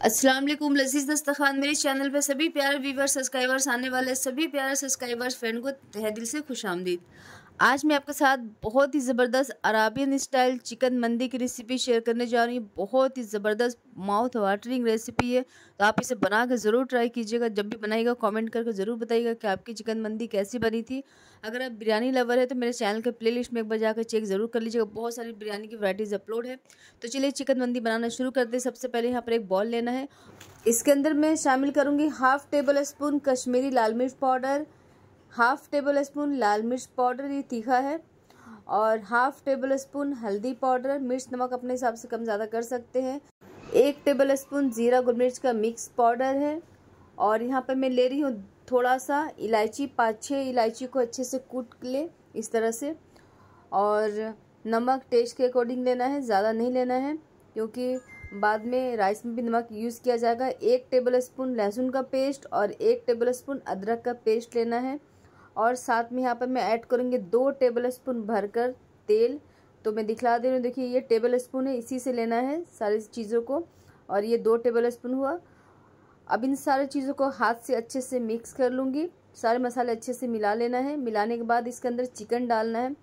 वालेकुम लजीज दस्तखान मेरे चैनल पर सभी प्यारे व्यूवर सब्सक्राइबर्स आने वाले सभी प्यारे सब्सक्राइबर्स फ्रेंड को तह दिल से खुश आमदीद। आज मैं आपके साथ बहुत ही ज़बरदस्त अराबियन स्टाइल चिकन मंदी की रेसिपी शेयर करने जा रही हूँ। बहुत ही ज़बरदस्त माउथ वाटरिंग रेसिपी है। तो आप इसे बना कर ज़रूर ट्राई कीजिएगा। जब भी बनाइएगा कमेंट करके ज़रूर बताइएगा कि आपकी चिकन मंदी कैसी बनी थी। अगर आप बिरयानी लवर है तो मेरे चैनल के प्लेलिस्ट में एक बार जाकर चेक ज़रूर कर लीजिएगा। बहुत सारी बिरयानी की वराइटीज़ अपलोड है। तो चलिए चिकन मंदी बनाना शुरू करते हैं। सबसे पहले यहाँ पर एक बॉल लेना है। इसके अंदर मैं शामिल करूँगी हाफ़ टेबल स्पून कश्मीरी लाल मिर्च पाउडर हाफ़ टेबल स्पून लाल मिर्च पाउडर, ये तीखा है। और हाफ़ टेबल स्पून हल्दी पाउडर, मिर्च नमक अपने हिसाब से कम ज़्यादा कर सकते हैं। एक टेबल स्पून ज़ीरा गुल मिर्च का मिक्स पाउडर है। और यहाँ पर मैं ले रही हूँ थोड़ा सा इलायची पाँच छः इलायची को अच्छे से कूट ले इस तरह से। और नमक टेस्ट के अकॉर्डिंग लेना है, ज़्यादा नहीं लेना है, क्योंकि बाद में राइस में भी नमक यूज़ किया जाएगा। एक टेबल स्पून लहसुन का पेस्ट और एक टेबल स्पून अदरक का पेस्ट लेना है। और साथ में यहाँ पर मैं ऐड करूँगी दो टेबल स्पून भरकर तेल। तो मैं दिखला दे रही हूँ, देखिए ये टेबल स्पून है, इसी से लेना है सारी चीज़ों को। और ये दो टेबल स्पून हुआ। अब इन सारे चीज़ों को हाथ से अच्छे से मिक्स कर लूँगी। सारे मसाले अच्छे से मिला लेना है। मिलाने के बाद इसके अंदर चिकन डालना है।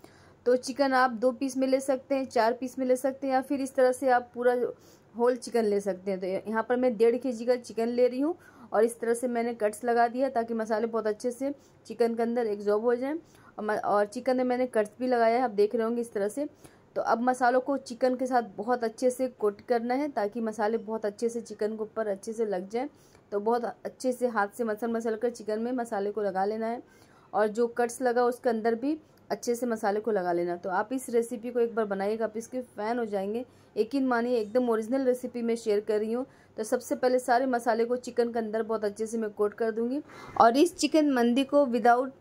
तो चिकन आप दो पीस में ले सकते हैं, चार पीस में ले सकते हैं, या फिर इस तरह से आप पूरा होल चिकन ले सकते हैं। तो यहाँ पर मैं डेढ़ के जी का चिकन ले रही हूँ। और इस तरह से मैंने कट्स लगा दिया ताकि मसाले बहुत अच्छे से चिकन के अंदर एग्जॉब हो जाएँ। और चिकन में मैंने कट्स भी लगाया है, आप देख रहे होंगे इस तरह से। तो अब मसालों को चिकन के साथ बहुत अच्छे से कोट करना है ताकि मसाले बहुत अच्छे से चिकन के ऊपर अच्छे से लग जाएँ। तो बहुत अच्छे से हाथ से मसल मसल कर चिकन में मसाले को लगा लेना है। और जो कट्स लगा उसके अंदर भी अच्छे से मसाले को लगा लेना। तो आप इस रेसिपी को एक बार बनाइएगा, आप इसके फ़ैन हो जाएँगे। यकीन मानिए, एकदम ओरिजिनल रेसिपी मैं शेयर कर रही हूँ। तो सबसे पहले सारे मसाले को चिकन के अंदर बहुत अच्छे से मैं कोट कर दूँगी। और इस चिकन मंदी को विदाउट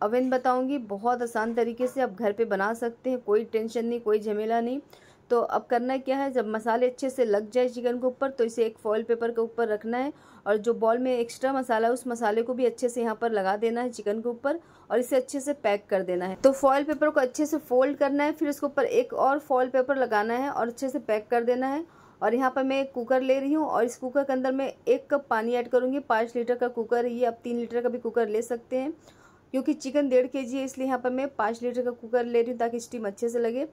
अवन बताऊँगी। बहुत आसान तरीके से आप घर पर बना सकते हैं, कोई टेंशन नहीं, कोई झमेला नहीं। तो अब करना क्या है? जब मसाले अच्छे से लग जाए चिकन के ऊपर तो इसे एक फॉइल पेपर के ऊपर रखना है और जो बॉल में एक्स्ट्रा मसाला है, उस मसाले को भी अच्छे से यहाँ पर लगा देना है चिकन के ऊपर और इसे अच्छे से पैक कर देना है। तो फॉइल पेपर को अच्छे से फोल्ड करना है, फिर उसके ऊपर एक और फॉइल पेपर लगाना है और अच्छे से पैक कर देना है। और यहाँ पर मैं एक कुकर ले रही हूँ और इस कुकर के अंदर मैं एक कप पानी ऐड करूँगी। पाँच लीटर का कुकर ये आप तीन लीटर का भी कुकर ले सकते हैं, क्योंकि चिकन डेढ़ के जी है, इसलिए यहाँ पर मैं पाँच लीटर का कुकर ले रही हूँ ताकि स्टीम अच्छे से लगे।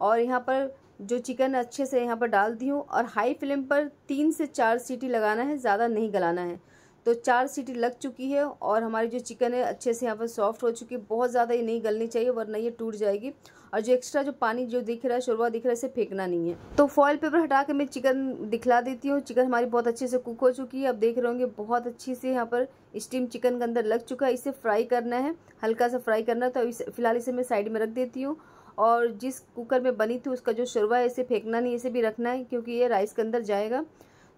और यहाँ पर जो चिकन अच्छे से यहाँ पर डाल दी हूँ और हाई फ्लेम पर तीन से चार सीटी लगाना है, ज़्यादा नहीं गलाना है। तो चार सीटी लग चुकी है और हमारी जो चिकन है, अच्छे से यहाँ पर सॉफ्ट हो चुकी है। बहुत ज़्यादा ये नहीं गलनी चाहिए, वरना ये टूट जाएगी। और जो एक्स्ट्रा जो पानी जो दिख रहा है शोरवा दिख रहा है, इसे फेंकना नहीं है। तो फॉइल पेपर हटा के मैं चिकन दिखला देती हूँ। चिकन हमारी बहुत अच्छे से कुक हो चुकी है। अब देख रहे होंगे, बहुत अच्छी से यहाँ पर स्टीम चिकन के अंदर लग चुका है। इसे फ्राई करना है, हल्का सा फ्राई करना है। तो फ़िलहाल इसे मैं साइड में रख देती हूँ। और जिस कुकर में बनी थी उसका जो शोरबा है, इसे फेंकना नहीं, इसे भी रखना है, क्योंकि ये राइस के अंदर जाएगा।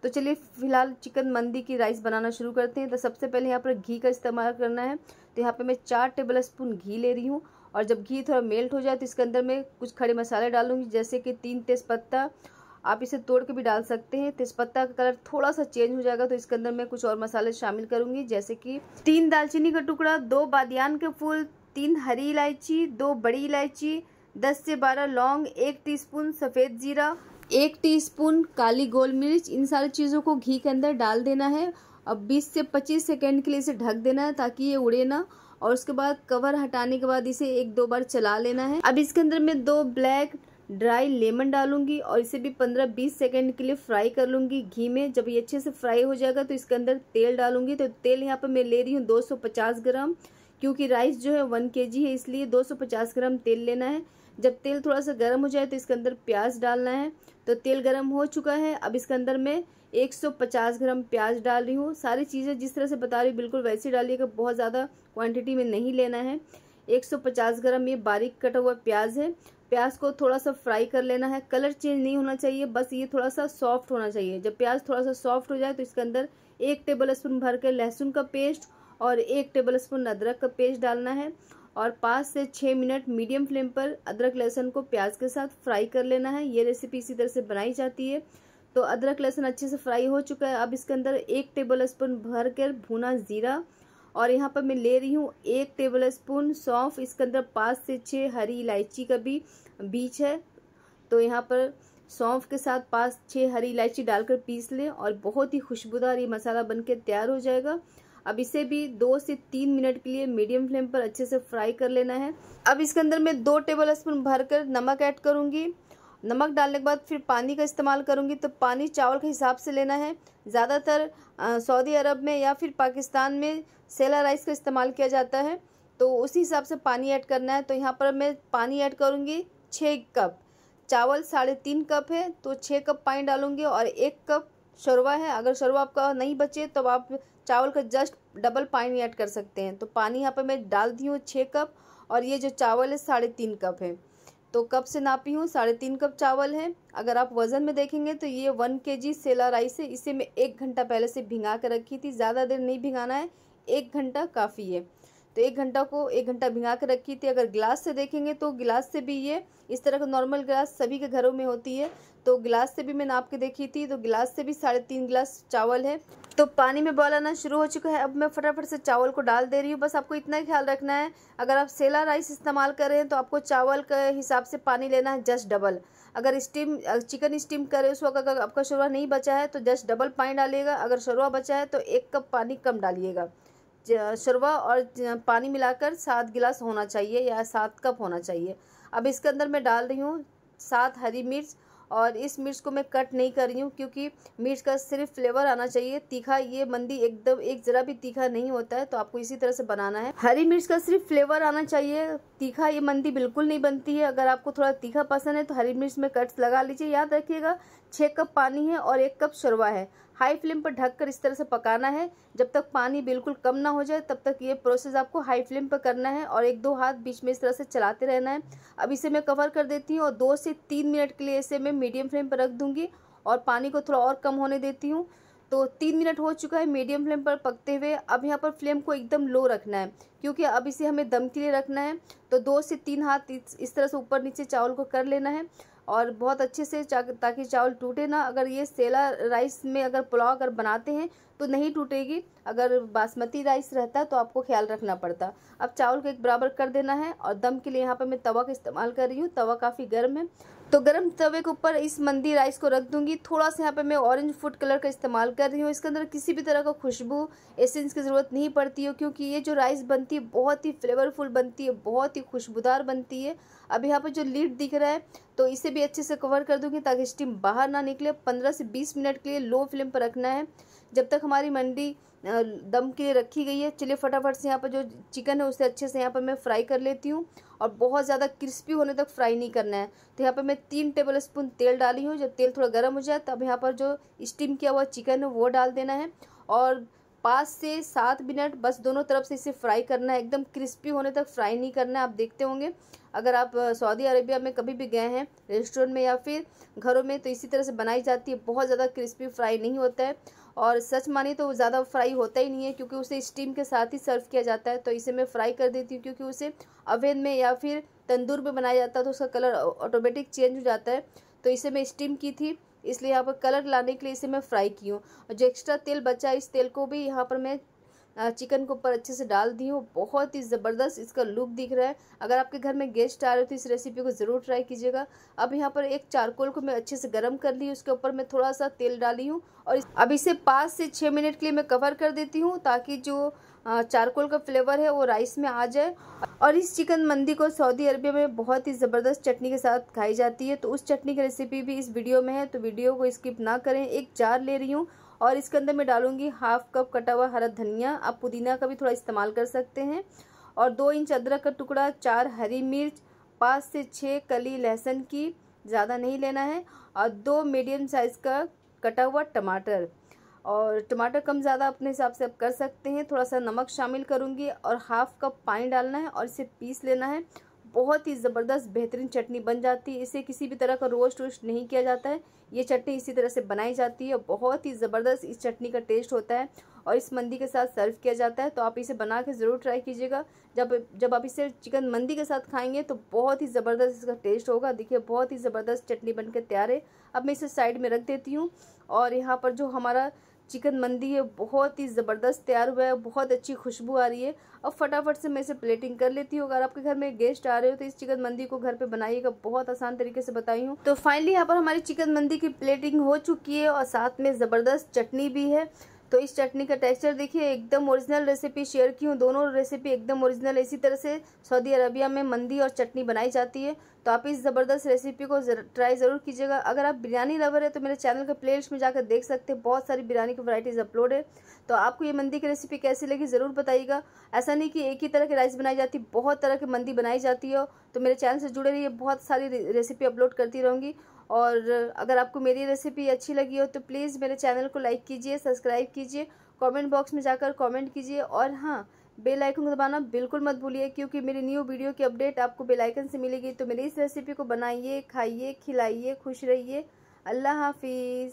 तो चलिए, फ़िलहाल चिकन मंदी की राइस बनाना शुरू करते हैं। तो सबसे पहले यहाँ पर घी का इस्तेमाल करना है। तो यहाँ पर मैं चार टेबल स्पून घी ले रही हूँ। और जब घी थोड़ा मेल्ट हो जाए तो इसके अंदर मैं कुछ खड़े मसाले डालूँगी, जैसे कि तीन तेज़पत्ता। आप इसे तोड़ के भी डाल सकते हैं। तेज़पत्ता का कलर थोड़ा सा चेंज हो जाएगा तो इसके अंदर मैं कुछ और मसाले शामिल करूँगी, जैसे कि तीन दालचीनी का टुकड़ा, दो बादियान के फूल, तीन हरी इलायची, दो बड़ी इलायची दस से बारह लौंग, एक टीस्पून सफ़ेद ज़ीरा, एक टीस्पून काली गोल मिर्च। इन सारी चीज़ों को घी के अंदर डाल देना है। अब 20 से 25 सेकेंड के लिए इसे ढक देना है ताकि ये उड़े ना। और उसके बाद कवर हटाने के बाद इसे एक दो बार चला लेना है। अब इसके अंदर मैं दो ब्लैक ड्राई लेमन डालूँगी और इसे भी 15-20 सेकेंड के लिए फ्राई कर लूँगी घी में। जब ये अच्छे से फ्राई हो जाएगा तो इसके अंदर तेल डालूँगी। तो तेल यहाँ पर मैं ले रही हूँ 250 ग्राम, क्योंकि राइस जो है वन के है, इसलिए 250 ग्राम तेल लेना है। जब तेल थोड़ा सा गर्म हो जाए तो इसके अंदर प्याज डालना है। तो तेल गर्म हो चुका है। अब इसके अंदर मैं 150 ग्राम प्याज डाल रही हूँ। सारी चीज़ें जिस तरह से बता रही हूँ, बिल्कुल वैसे डालिएगा। बहुत ज़्यादा क्वांटिटी में नहीं लेना है। 150 ग्राम ये बारीक कटा हुआ प्याज है। प्याज को थोड़ा सा फ्राई कर लेना है। कलर चेंज नहीं होना चाहिए। बस ये थोड़ा सा सॉफ्ट होना चाहिए। जब प्याज थोड़ा सा सॉफ्ट हो जाए तो इसके अंदर एक टेबल स्पून भर के लहसुन का पेस्ट और एक टेबल स्पून अदरक का पेस्ट डालना है। और पाँच से छः मिनट मीडियम फ्लेम पर अदरक लहसुन को प्याज के साथ फ्राई कर लेना है। ये रेसिपी इसी तरह से बनाई जाती है। तो अदरक लहसुन अच्छे से फ्राई हो चुका है। अब इसके अंदर एक टेबल स्पून भर कर भुना ज़ीरा और यहाँ पर मैं ले रही हूँ एक टेबल स्पून सौंफ। इसके अंदर पाँच से छः हरी इलायची का भी बीज है। तो यहाँ पर सौंफ के साथ पाँच छः हरी इलायची डालकर पीस लें और बहुत ही खुशबूदार ये मसाला बन के तैयार हो जाएगा। अब इसे भी दो से तीन मिनट के लिए मीडियम फ्लेम पर अच्छे से फ्राई कर लेना है। अब इसके अंदर मैं दो टेबल स्पून भरकर नमक ऐड करूँगी। नमक डालने के बाद फिर पानी का इस्तेमाल करूँगी। तो पानी चावल के हिसाब से लेना है। ज़्यादातर सऊदी अरब में या फिर पाकिस्तान में सेला राइस का इस्तेमाल किया जाता है। तो उसी हिसाब से पानी ऐड करना है। तो यहाँ पर मैं पानी ऐड करूँगी छः कप चावल साढ़े तीन कप है। तो छः कप पानी डालूँगी और एक कप शरवा है। अगर शरवा आपका नहीं बचे तो आप चावल का जस्ट डबल पानी ऐड कर सकते हैं। तो पानी यहाँ पर मैं डाल दी हूँ छः कप और ये जो चावल है, साढ़े तीन कप है। तो कप से नापी हूँ, साढ़े तीन कप चावल है। अगर आप वज़न में देखेंगे तो ये वन के जी सेला राइस है। इसे मैं एक घंटा पहले से भिंगा कर रखी थी। ज़्यादा देर नहीं भिंगाना है, एक घंटा काफ़ी है। तो एक घंटा को एक घंटा भिंगा कर रखी थी। अगर गिलास से देखेंगे तो गिलास से भी ये इस तरह का नॉर्मल गिलास सभी के घरों में होती है। तो गिलास से भी मैं नाप के देखी थी। तो गिलास से भी साढ़े तीन गिलास चावल है। तो पानी में बॉयल आना शुरू हो चुका है। अब मैं फटाफट से चावल को डाल दे रही हूँ। बस आपको इतना ही ख्याल रखना है। अगर आप सेला राइस इस्तेमाल कर रहे हैं तो आपको चावल के हिसाब से पानी लेना है जस्ट डबल अगर स्टीम चिकन स्टीम करे उस वक्त अगर आपका शोरवा नहीं बचा है तो जस्ट डबल पानी डालिएगा। अगर शोरवा बचा है तो एक कप पानी कम डालिएगा। शरवा और पानी मिलाकर सात गिलास होना चाहिए या सात कप होना चाहिए। अब इसके अंदर मैं डाल रही हूँ सात हरी मिर्च और इस मिर्च को मैं कट नहीं कर रही हूँ क्योंकि मिर्च का सिर्फ़ फ्लेवर आना चाहिए। तीखा, ये मंदी एकदम, एक ज़रा भी तीखा नहीं होता है तो आपको इसी तरह से बनाना है। हरी मिर्च का सिर्फ़ फ्लेवर आना चाहिए। तीखा, ये मंदी बिल्कुल नहीं बनती है। अगर आपको थोड़ा तीखा पसंद है तो हरी मिर्च में कट्स लगा लीजिए। याद रखिएगा छः कप पानी है और एक कप शरवा है। हाई फ्लेम पर ढककर इस तरह से पकाना है। जब तक पानी बिल्कुल कम ना हो जाए, तब तक ये प्रोसेस आपको हाई फ्लेम पर करना है और एक दो हाथ बीच में इस तरह से चलाते रहना है। अब इसे मैं कवर कर देती हूँ और दो से तीन मिनट के लिए इसे मैं मीडियम फ्लेम पर रख दूँगी और पानी को थोड़ा और कम होने देती हूँ। तो तीन मिनट हो चुका है मीडियम फ्लेम पर पकते हुए। अब यहाँ पर फ्लेम को एकदम लो रखना है, क्योंकि अब इसे हमें दम के लिए रखना है। तो दो से तीन हाथ इस तरह से ऊपर नीचे चावल को कर लेना है। और बहुत अच्छे से ताकि चावल टूटे ना। अगर ये सेला राइस में अगर पुलाव अगर बनाते हैं तो नहीं टूटेगी। अगर बासमती राइस रहता तो आपको ख्याल रखना पड़ता। अब चावल को एक बराबर कर देना है, और दम के लिए यहाँ पर मैं तवा का इस्तेमाल कर रही हूँ। तवा काफ़ी गर्म है। तो गर्म तवे के ऊपर इस मंदी राइस को रख दूँगी। थोड़ा सा यहाँ पे मैं ऑरेंज फ़ूड कलर का इस्तेमाल कर रही हूँ। इसके अंदर किसी भी तरह का खुशबू एसेंस की ज़रूरत नहीं पड़ती है, क्योंकि ये जो राइस बनती है, बहुत ही फ्लेवरफुल बनती है, बहुत ही खुशबूदार बनती है। अब यहाँ पर जो लीड दिख रहा है तो इसे भी अच्छे से कवर कर दूँगी ताकि स्टीम बाहर ना निकले। पंद्रह से बीस मिनट के लिए लो फ्लेम पर रखना है। जब तक हमारी मंडी दम के लिए रखी गई है, चलिए फटाफट से यहाँ पर जो चिकन है, उसे अच्छे से यहाँ पर मैं फ्राई कर लेती हूँ और बहुत ज़्यादा क्रिस्पी होने तक फ्राई नहीं करना है। तो यहाँ पर मैं तीन टेबल स्पून तेल डाली हूँ। जब तेल थोड़ा गर्म हो जाए, तब यहाँ पर जो स्टीम किया हुआ चिकन है, वो डाल देना है। और पाँच से सात मिनट बस दोनों तरफ़ से इसे फ्राई करना है। एकदम क्रिस्पी होने तक फ्राई नहीं करना है, आप देखते होंगे। अगर आप सऊदी अरेबिया में कभी भी गए हैं, रेस्टोरेंट में या फिर घरों में तो इसी तरह से बनाई जाती है। बहुत ज़्यादा क्रिस्पी फ्राई नहीं होता है और सच मानी तो ज़्यादा फ्राई होता ही नहीं है क्योंकि उसे स्टीम के साथ ही सर्व किया जाता है। तो इसे मैं फ्राई कर देती हूँ क्योंकि उसे अवेन में या फिर तंदूर में बनाया जाता है तो उसका कलर ऑटोमेटिक चेंज हो जाता है। तो इसे मैं स्टीम की थी, इसलिए यहाँ पर कलर लाने के लिए इसे मैं फ्राई की हूँ। और जो एक्स्ट्रा तेल बचा है, इस तेल को भी यहाँ पर मैं चिकन को ऊपर अच्छे से डाल दी हूँ। बहुत ही ज़बरदस्त इसका लुक दिख रहा है। अगर आपके घर में गेस्ट आ रहे हो तो इस रेसिपी को ज़रूर ट्राई कीजिएगा। अब यहाँ पर एक चारकोल को मैं अच्छे से गर्म कर ली, उसके ऊपर मैं थोड़ा सा तेल डाली हूँ और अब इसे पाँच से छः मिनट के लिए मैं कवर कर देती हूँ ताकि जो चारकोल का फ्लेवर है वो राइस में आ जाए। और इस चिकन मंदी को सऊदी अरबिया में बहुत ही ज़बरदस्त चटनी के साथ खाई जाती है। तो उस चटनी की रेसिपी भी इस वीडियो में है तो वीडियो को स्किप ना करें। एक जार ले रही हूँ और इसके अंदर मैं डालूँगी हाफ़ कप कटा हुआ हरा धनिया। आप पुदीना का भी थोड़ा इस्तेमाल कर सकते हैं। और दो इंच अदरक का टुकड़ा, चार हरी मिर्च, पाँच से छः कली लहसुन की, ज़्यादा नहीं लेना है। और दो मीडियम साइज़ का कटा हुआ टमाटर। और टमाटर कम ज़्यादा अपने हिसाब से आप कर सकते हैं। थोड़ा सा नमक शामिल करूँगी और हाफ़ कप पानी डालना है और इसे पीस लेना है। बहुत ही ज़बरदस्त बेहतरीन चटनी बन जाती है। इसे किसी भी तरह का रोस्ट वोस्ट नहीं किया जाता है। ये चटनी इसी तरह से बनाई जाती है बहुत ही ज़बरदस्त इस चटनी का टेस्ट होता है और इस मंदी के साथ सर्व किया जाता है। तो आप इसे बना के ज़रूर ट्राई कीजिएगा। जब जब आप इसे चिकन मंदी के साथ खाएँगे तो बहुत ही ज़बरदस्त इसका टेस्ट होगा। देखिए, बहुत ही ज़बरदस्त चटनी बनकर तैयार है। अब मैं इसे साइड में रख देती हूँ और यहाँ पर जो हमारा चिकन मंदी है, बहुत ही ज़बरदस्त तैयार हुआ है, बहुत अच्छी खुशबू आ रही है। अब फटाफट से मैं इसे प्लेटिंग कर लेती हूँ। अगर आपके घर में गेस्ट आ रहे हो तो इस चिकन मंदी को घर पे बनाइएगा, बहुत आसान तरीके से बताई हूँ। तो फाइनली यहाँ पर हमारी चिकन मंदी की प्लेटिंग हो चुकी है और साथ में ज़बरदस्त चटनी भी है। तो इस चटनी का टेक्सचर देखिए एकदम ओरिजिनल रेसिपी शेयर की हूँ। दोनों रेसिपी एकदम ओरिजिनल इसी तरह से सऊदी अरबिया में मंदी और चटनी बनाई जाती है। तो आप इस ज़बरदस्त रेसिपी को जर, ट्राई ज़रूर कीजिएगा। अगर आप बिरयानी लवर है तो मेरे चैनल के प्लेलिस्ट में जाकर देख सकते हैं। बहुत सारी बिरयानी की वराइटीज़ अपलोड है। तो आपको ये मंदी की रेसिपी कैसी लगी ज़रूर बताइएगा। ऐसा नहीं कि एक ही तरह की राइस बनाई जाती बहुत तरह की मंदी बनाई जाती है। तो मेरे चैनल से जुड़े रहिए। बहुत सारी रेसिपी अपलोड करती रहूँगी। और अगर आपको मेरी रेसिपी अच्छी लगी हो तो प्लीज़ मेरे चैनल को लाइक कीजिए सब्सक्राइब कीजिए कमेंट बॉक्स में जाकर कमेंट कीजिए और हाँ बेल आइकन को दबाना बिल्कुल मत भूलिए क्योंकि मेरी न्यू वीडियो की अपडेट आपको बेल आइकन से मिलेगी। तो मेरी इस रेसिपी को बनाइए, खाइए, खिलाइए, खुश रहिए। अल्लाह हाफिज़।